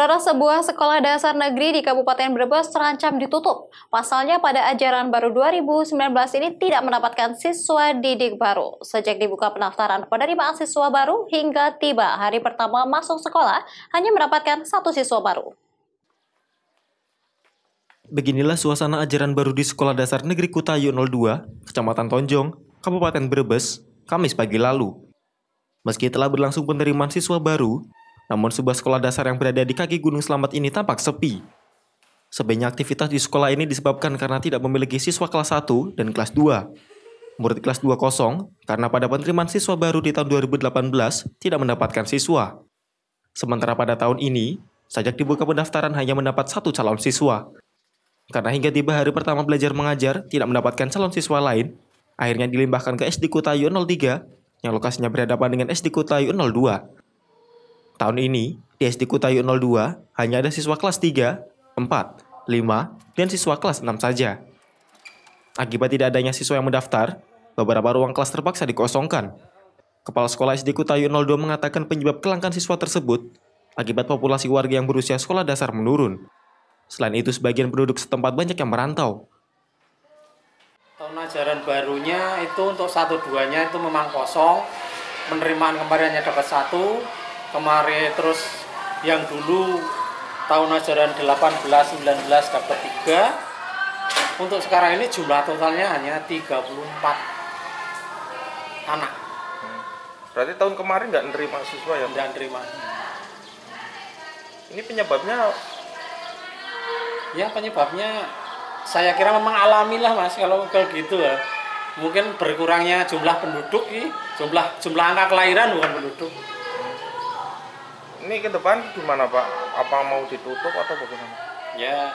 Saudara sebuah sekolah dasar negeri di Kabupaten Brebes terancam ditutup. Pasalnya pada ajaran baru 2019 ini tidak mendapatkan siswa didik baru. Sejak dibuka pendaftaran penerima siswa baru hingga tiba hari pertama masuk sekolah hanya mendapatkan satu siswa baru. Beginilah suasana ajaran baru di Sekolah Dasar Negeri Kutayu 02, Kecamatan Tonjong, Kabupaten Brebes, Kamis pagi lalu. Meski telah berlangsung penerimaan siswa baru, namun sebuah sekolah dasar yang berada di kaki Gunung Selamat ini tampak sepi. Sebenarnya aktivitas di sekolah ini disebabkan karena tidak memiliki siswa kelas 1 dan kelas 2. Murid kelas 2 kosong karena pada penerimaan siswa baru di tahun 2018 tidak mendapatkan siswa. Sementara pada tahun ini, sejak dibuka pendaftaran hanya mendapat satu calon siswa. Karena hingga tiba hari pertama belajar mengajar tidak mendapatkan calon siswa lain, akhirnya dilimbahkan ke SD Kutayu 03 yang lokasinya berhadapan dengan SD Kutayu 02. Tahun ini, di SD Kutayu 02 hanya ada siswa kelas 3, 4, 5, dan siswa kelas 6 saja. Akibat tidak adanya siswa yang mendaftar, beberapa ruang kelas terpaksa dikosongkan. Kepala Sekolah SD Kutayu 02 mengatakan penyebab kelangkaan siswa tersebut akibat populasi warga yang berusia sekolah dasar menurun. Selain itu, sebagian penduduk setempat banyak yang merantau. Tahun ajaran barunya itu untuk satu duanya itu memang kosong. Penerimaan kemarin hanya dapat satu, kemarin terus yang dulu tahun ajaran 18 19 dapat 3 untuk sekarang ini jumlah totalnya hanya 34 anak. Berarti tahun kemarin nggak nerima siswa ya? Nggak nerima. Ini penyebabnya? Ya penyebabnya saya kira memang alami lah mas kalau kalau gitu ya. Mungkin berkurangnya jumlah penduduk jumlah jumlah angka kelahiran bukan penduduk ini ke depan gimana Pak? Apa mau ditutup atau bagaimana? Ya,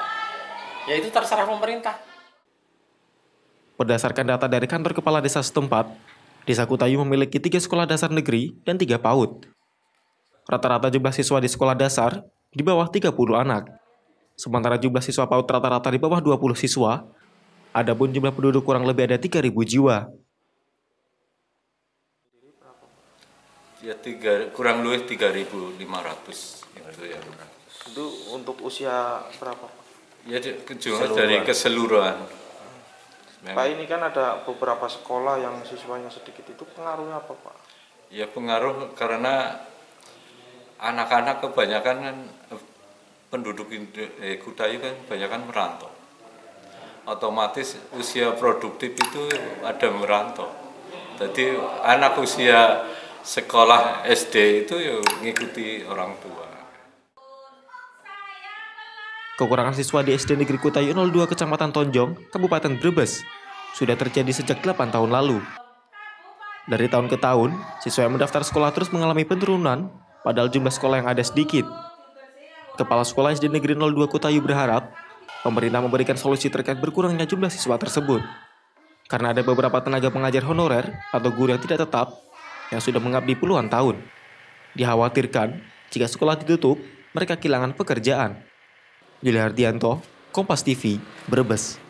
ya itu terserah pemerintah. Berdasarkan data dari kantor kepala desa setempat, Desa Kutayu memiliki tiga sekolah dasar negeri dan tiga PAUD. Rata-rata jumlah siswa di sekolah dasar di bawah 30 anak. Sementara jumlah siswa PAUD rata-rata di bawah 20 siswa, adapun jumlah penduduk kurang lebih ada 3.000 jiwa. Ya tiga kurang lebih tiga ribu lima ratus itu ya itu untuk usia berapa ya kejualan dari keseluruhan Pak ini kan ada beberapa sekolah yang siswanya sedikit itu pengaruhnya apa Pak? Ya pengaruh karena anak-anak kebanyakan kan penduduk eh, Kudayu kan kebanyakan merantau. Otomatis usia produktif itu ada merantau. Jadi anak usia sekolah SD itu ya ngikuti orang tua. Kekurangan siswa di SD Negeri Kutayu 02 Kecamatan Tonjong, Kabupaten Brebes, sudah terjadi sejak 8 tahun lalu. Dari tahun ke tahun, siswa yang mendaftar sekolah terus mengalami penurunan, padahal jumlah sekolah yang ada sedikit. Kepala Sekolah SD Negeri 02 Kutayu berharap, pemerintah memberikan solusi terkait berkurangnya jumlah siswa tersebut. Karena ada beberapa tenaga pengajar honorer atau guru yang tidak tetap yang sudah mengabdi puluhan tahun. Dikhawatirkan jika sekolah ditutup, mereka kehilangan pekerjaan. Yuli Hardianto, Kompas TV, Brebes.